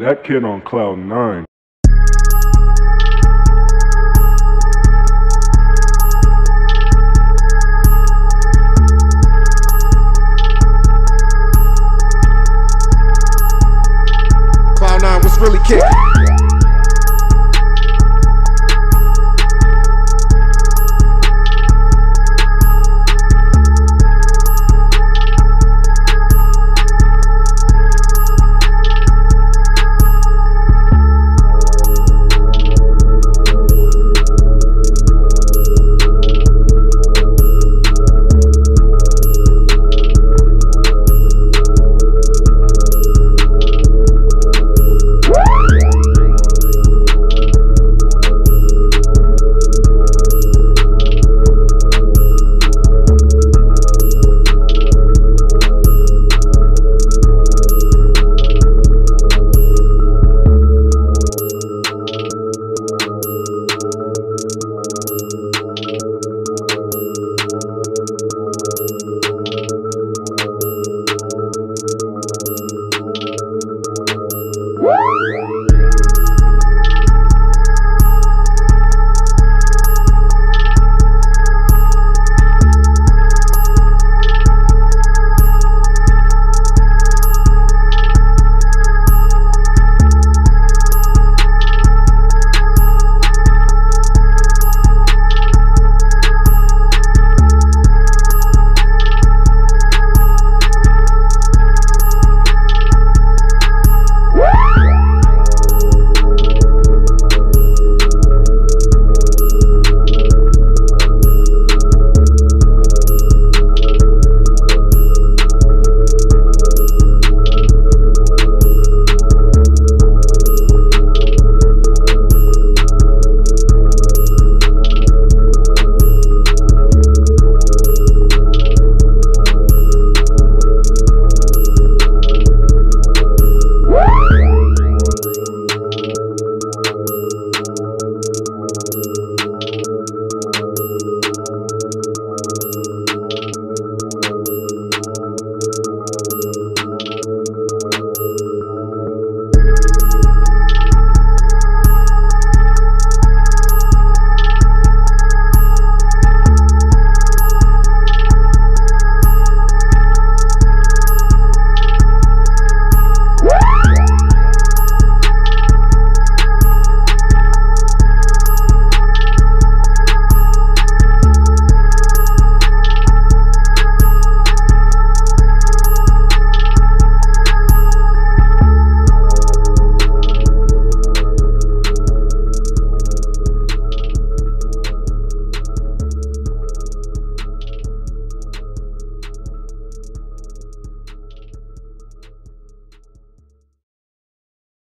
That kid on cloud nine.